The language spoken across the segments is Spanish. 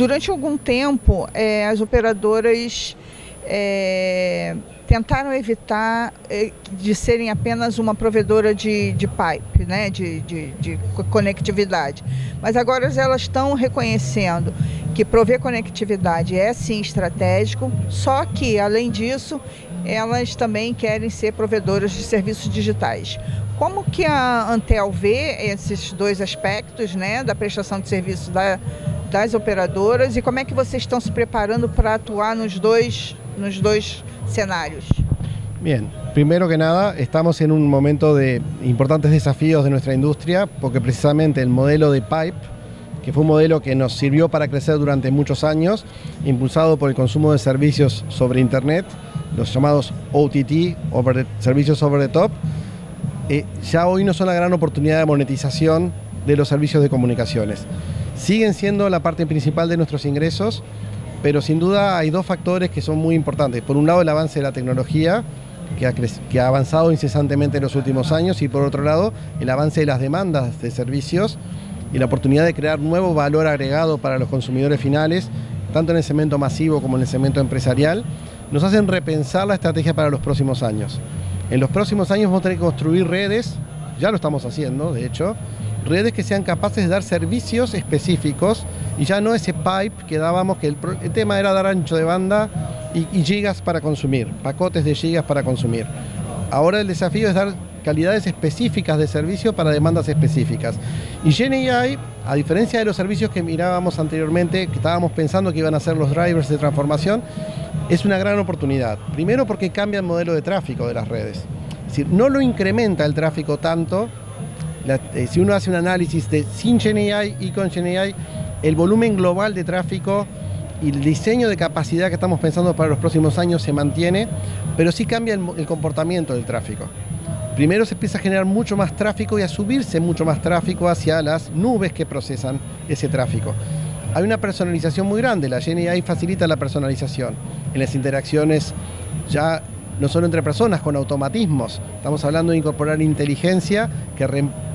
durante algum tempo, é, as operadoras é, tentaram evitar é, de serem apenas uma provedora de, de pipe, né, de, de, de conectividade. Mas agora elas estão reconhecendo que prover conectividade é sim estratégico, só que, além disso, elas também querem ser provedoras de serviços digitais. Como que a Antel vê esses dois aspectos né, da prestação de serviço da, das operadoras e como é que vocês estão se preparando para atuar nos dois, nos dois cenários? Bien, primero que nada, estamos en un momento de importantes desafíos de nuestra industria, porque precisamente el modelo de Pipe, que fue un modelo que nos sirvió para crecer durante muchos años, impulsado por el consumo de servicios sobre Internet, los llamados OTT, over servicios over the top, eh, ya hoy no son la gran oportunidad de monetización de los servicios de comunicaciones. Siguen siendo la parte principal de nuestros ingresos, pero sin duda hay dos factores que son muy importantes. Por un lado, el avance de la tecnología, que ha, avanzado incesantemente en los últimos años, y por otro lado, el avance de las demandas de servicios y la oportunidad de crear nuevo valor agregado para los consumidores finales, tanto en el segmento masivo como en el segmento empresarial, nos hacen repensar la estrategia para los próximos años. En los próximos años vamos a tener que construir redes, ya lo estamos haciendo, de hecho, redes que sean capaces de dar servicios específicos y ya no ese pipe que dábamos, que el, tema era dar ancho de banda y, gigas para consumir, pacotes de gigas para consumir. Ahora el desafío es dar calidades específicas de servicio para demandas específicas. Y GenAI, a diferencia de los servicios que mirábamos anteriormente, que estábamos pensando que iban a ser los drivers de transformación, es una gran oportunidad. Primero porque cambia el modelo de tráfico de las redes. Es decir, no lo incrementa el tráfico tanto, eh, si uno hace un análisis de sin GenAI y con GenAI, el volumen global de tráfico y el diseño de capacidad que estamos pensando para los próximos años se mantiene, pero sí cambia el, comportamiento del tráfico. Primero se empieza a generar mucho más tráfico y a subirse mucho más tráfico hacia las nubes que procesan ese tráfico. Hay una personalización muy grande, la GenAI facilita la personalización en las interacciones ya no solo entre personas, con automatismos. Estamos hablando de incorporar inteligencia que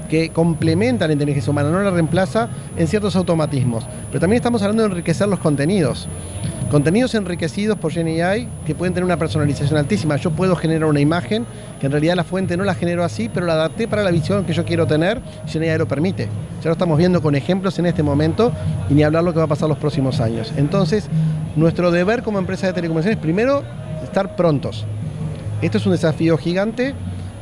que complementa la inteligencia humana, no la reemplaza en ciertos automatismos. Pero también estamos hablando de enriquecer los contenidos. Contenidos enriquecidos por GenAI que pueden tener una personalización altísima. Yo puedo generar una imagen que en realidad la fuente no la genero así, pero la adapté para la visión que yo quiero tener. GenAI lo permite. Ya lo estamos viendo con ejemplos en este momento y ni hablar lo que va a pasar los próximos años. Entonces, nuestro deber como empresa de telecomunicaciones, primero, estar prontos. Esto es un desafío gigante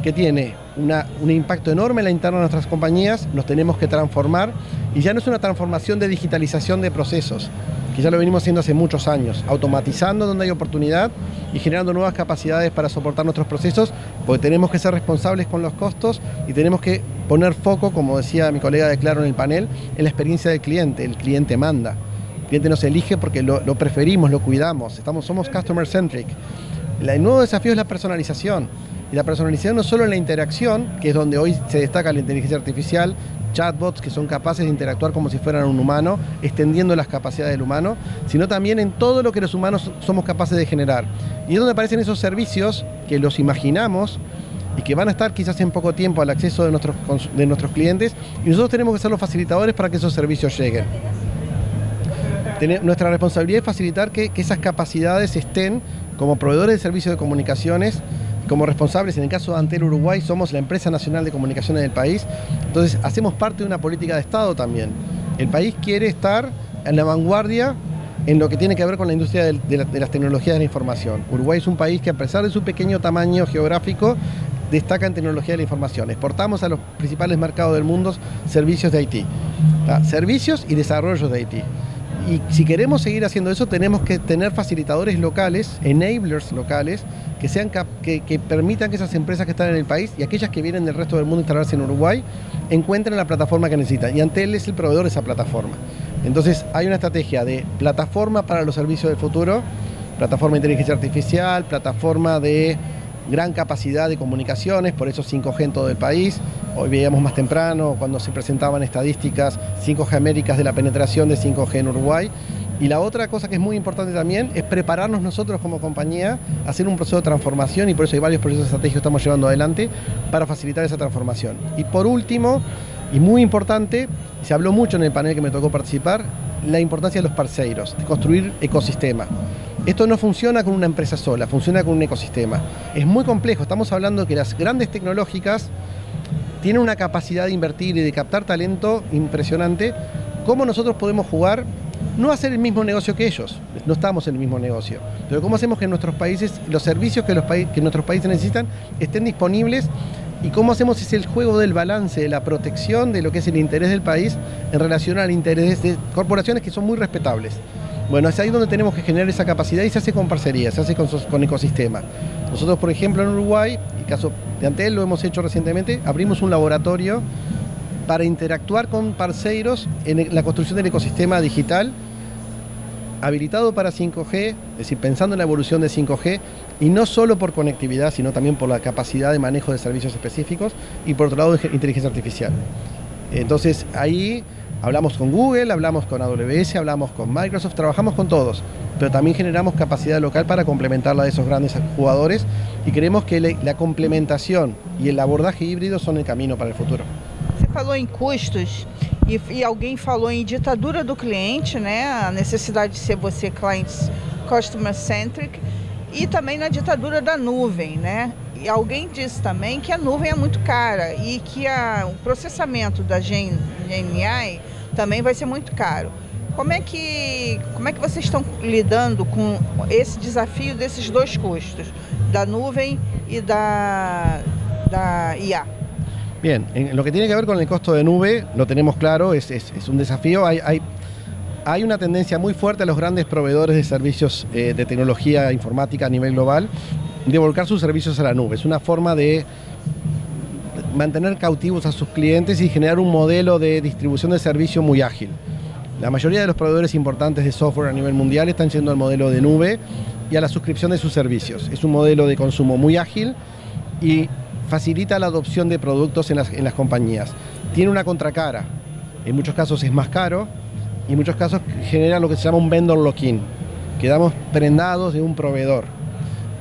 que tiene un impacto enorme en la interna de nuestras compañías, nos tenemos que transformar y ya no es una transformación de digitalización de procesos, que ya lo venimos haciendo hace muchos años, automatizando donde hay oportunidad y generando nuevas capacidades para soportar nuestros procesos, porque tenemos que ser responsables con los costos y tenemos que poner foco, como decía mi colega de Claro en el panel, en la experiencia del cliente, el cliente manda. El cliente nos elige porque lo, preferimos, lo cuidamos, estamos, somos customer centric. El nuevo desafío es la personalización y la personalización no solo en la interacción, que es donde hoy se destaca la inteligencia artificial, chatbots que son capaces de interactuar como si fueran un humano, extendiendo las capacidades del humano, sino también en todo lo que los humanos somos capaces de generar. Y es donde aparecen esos servicios que los imaginamos y que van a estar quizás en poco tiempo al acceso de nuestros, de nuestros clientes y nosotros tenemos que ser los facilitadores para que esos servicios lleguen. nuestra responsabilidad es facilitar que, que esas capacidades estén como proveedores de servicios de comunicaciones como responsables, en el caso de Antel Uruguay, somos la empresa nacional de comunicaciones del país, entonces hacemos parte de una política de Estado también. El país quiere estar en la vanguardia en lo que tiene que ver con la industria de, las tecnologías de la información. Uruguay es un país que a pesar de su pequeño tamaño geográfico, destaca en tecnología de la información. Exportamos a los principales mercados del mundo servicios de Haití. Servicios y desarrollos de Haití. Y si queremos seguir haciendo eso, tenemos que tener facilitadores locales, enablers locales, que, sean que, permitan que esas empresas que están en el país y aquellas que vienen del resto del mundo a instalarse en Uruguay encuentren la plataforma que necesitan. Y Antel es el proveedor de esa plataforma. Entonces hay una estrategia de plataforma para los servicios del futuro, plataforma de inteligencia artificial, plataforma de gran capacidad de comunicaciones, por eso 5G en todo el país. Hoy veíamos más temprano cuando se presentaban estadísticas 5G Américas de la penetración de 5G en Uruguay. Y la otra cosa que es muy importante también es prepararnos nosotros como compañía a hacer un proceso de transformación y por eso hay varios procesos estratégicos que estamos llevando adelante para facilitar esa transformación. Y por último, y muy importante, se habló mucho en el panel que me tocó participar, la importancia de los parceiros, de construir ecosistema. Esto no funciona con una empresa sola, funciona con un ecosistema. Es muy complejo, estamos hablando de que las grandes tecnológicas tienen una capacidad de invertir y de captar talento impresionante. ¿Cómo nosotros podemos jugar? No hacer el mismo negocio que ellos, no estamos en el mismo negocio, pero cómo hacemos que nuestros países los servicios que, nuestros países necesitan estén disponibles y cómo hacemos ese juego del balance, de la protección de lo que es el interés del país en relación al interés de corporaciones que son muy respetables. Bueno, es ahí donde tenemos que generar esa capacidad y se hace con parcerías, se hace con, con ecosistema. Nosotros, por ejemplo, en Uruguay, el caso de Antel lo hemos hecho recientemente, abrimos un laboratorio para interactuar con parceiros en la construcción del ecosistema digital habilitado para 5G, es decir, pensando en la evolución de 5G, y no solo por conectividad, sino también por la capacidad de manejo de servicios específicos, y por otro lado, inteligencia artificial. Entonces, ahí Hablamos con Google, hablamos con AWS, hablamos con Microsoft, trabajamos con todos, pero también generamos capacidad local para complementarla de esos grandes jugadores y creemos que la complementación y el abordaje híbrido son el camino para el futuro. Você falou em custos e, alguém falou em ditadura do cliente, né? A necessidade de ser você client customer centric e também na ditadura da nuvem, né? E alguém disse também que a nuvem é muito cara e que a, o processamento da GenAI também vai ser muito caro. Como é que, como é que vocês estão lidando com esse desafio desses dois custos, da nuvem y da, da IA? Bien, en lo que tiene que ver con el costo de nube, lo tenemos claro, es, es, es un desafío. Hay, hay, hay, una tendencia muy fuerte a los grandes proveedores de servicios eh, de tecnología informática a nivel global de volcar sus servicios a la nube. Es una forma de mantener cautivos a sus clientes y generar un modelo de distribución de servicio muy ágil. La mayoría de los proveedores importantes de software a nivel mundial están yendo al modelo de nube y a la suscripción de sus servicios. Es un modelo de consumo muy ágil y facilita la adopción de productos en las, en las compañías. Tiene una contracara, en muchos casos es más caro y en muchos casos genera lo que se llama un vendor lock-in. Quedamos prendados de un proveedor.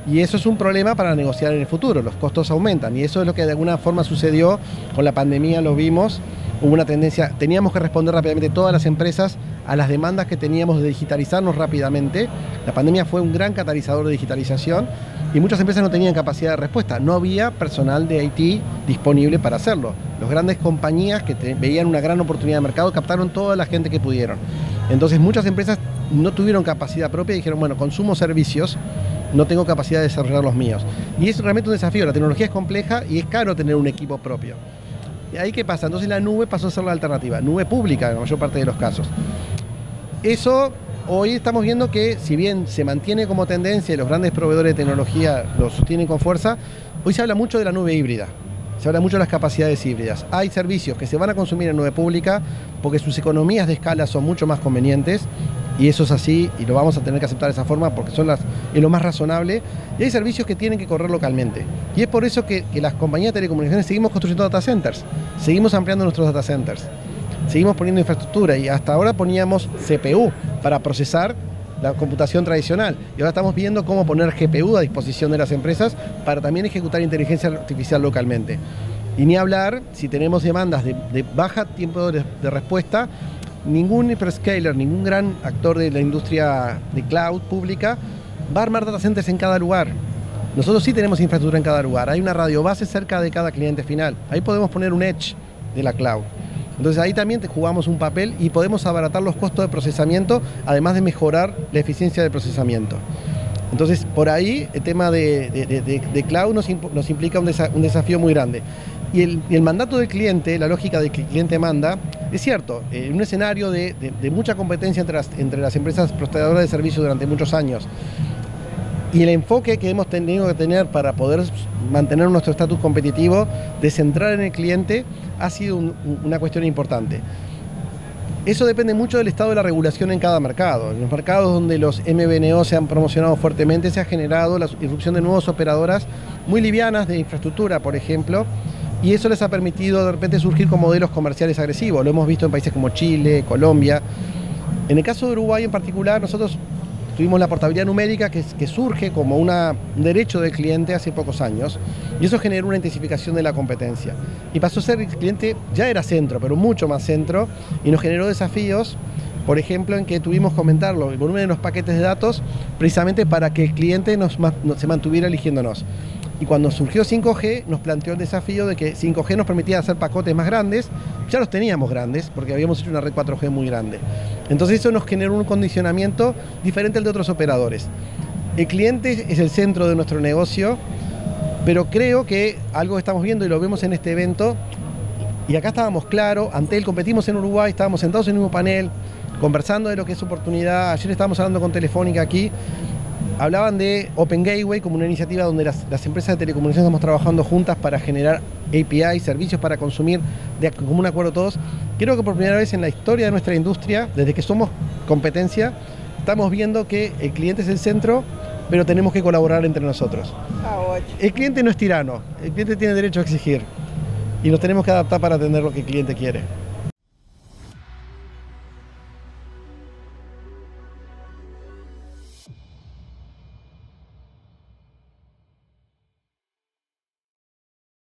Y eso es un problema para negociar en el futuro, los costos aumentan y eso es lo que de alguna forma sucedió con la pandemia, lo vimos, hubo una tendencia, teníamos que responder rápidamente todas las empresas a las demandas que teníamos de digitalizarnos rápidamente. La pandemia fue un gran catalizador de digitalización y muchas empresas no tenían capacidad de respuesta, no había personal de IT disponible para hacerlo. Las grandes compañías que veían una gran oportunidad de mercado captaron toda la gente que pudieron. Entonces muchas empresas no tuvieron capacidad propia y dijeron, bueno, consumo servicios no tengo capacidad de desarrollar los míos. Y es realmente un desafío, la tecnología es compleja y es caro tener un equipo propio. ¿Y ahí qué pasa? Entonces la nube pasó a ser la alternativa, nube pública en la mayor parte de los casos. Eso hoy estamos viendo que si bien se mantiene como tendencia y los grandes proveedores de tecnología lo sostienen con fuerza, hoy se habla mucho de la nube híbrida. Se habla mucho de las capacidades híbridas. Hay servicios que se van a consumir en nube pública porque sus economías de escala son mucho más convenientes y eso es así y lo vamos a tener que aceptar de esa forma porque son las, es lo más razonable. Y hay servicios que tienen que correr localmente. Y es por eso que, las compañías de telecomunicaciones seguimos construyendo data centers, seguimos ampliando nuestros data centers, seguimos poniendo infraestructura y hasta ahora poníamos CPU para procesar la computación tradicional. Y ahora estamos viendo cómo poner GPU a disposición de las empresas para también ejecutar inteligencia artificial localmente. Y ni hablar si tenemos demandas de, baja tiempo de respuesta ningún hyperscaler, ningún gran actor de la industria de cloud pública va a armar data centers en cada lugar. Nosotros sí tenemos infraestructura en cada lugar. Hay una radio base cerca de cada cliente final. Ahí podemos poner un edge de la cloud. Entonces ahí también jugamos un papel y podemos abaratar los costos de procesamiento, además de mejorar la eficiencia del procesamiento. Entonces por ahí el tema de, cloud nos, implica un, desafío muy grande. Y el, mandato del cliente, la lógica de que el cliente manda, es cierto, en un escenario de, mucha competencia entre las, entre las empresas prestadoras de servicios durante muchos años, y el enfoque que hemos tenido que tener para poder mantener nuestro estatus competitivo, de centrar en el cliente, ha sido una cuestión importante. Eso depende mucho del estado de la regulación en cada mercado. En los mercados donde los MBNO se han promocionado fuertemente, se ha generado la irrupción de nuevas operadoras muy livianas de infraestructura, por ejemplo, y eso les ha permitido de repente surgir con modelos comerciales agresivos. Lo hemos visto en países como Chile, Colombia. En el caso de Uruguay en particular, nosotros tuvimos la portabilidad numérica que, surge como un derecho del cliente hace pocos años y eso generó una intensificación de la competencia. Y pasó a ser el cliente, ya era centro, pero mucho más centro y nos generó desafíos por ejemplo, en que tuvimos que aumentar el volumen de los paquetes de datos precisamente para que el cliente nos, se mantuviera eligiéndonos. Y cuando surgió 5G, nos planteó el desafío de que 5G nos permitía hacer pacotes más grandes. Ya los teníamos grandes, porque habíamos hecho una red 4G muy grande. Entonces eso nos generó un condicionamiento diferente al de otros operadores. El cliente es el centro de nuestro negocio, pero creo que algo que estamos viendo y lo vemos en este evento, y acá estábamos claros, ante él competimos en Uruguay, estábamos sentados en el mismo panel, conversando de lo que es oportunidad. Ayer estábamos hablando con Telefónica aquí. Hablaban de Open Gateway como una iniciativa donde las, empresas de telecomunicaciones estamos trabajando juntas para generar API, servicios para consumir de un acuerdo todos. Creo que por primera vez en la historia de nuestra industria, desde que somos competencia, estamos viendo que el cliente es el centro, pero tenemos que colaborar entre nosotros. Ah, el cliente no es tirano, el cliente tiene derecho a exigir y nos tenemos que adaptar para atender lo que el cliente quiere.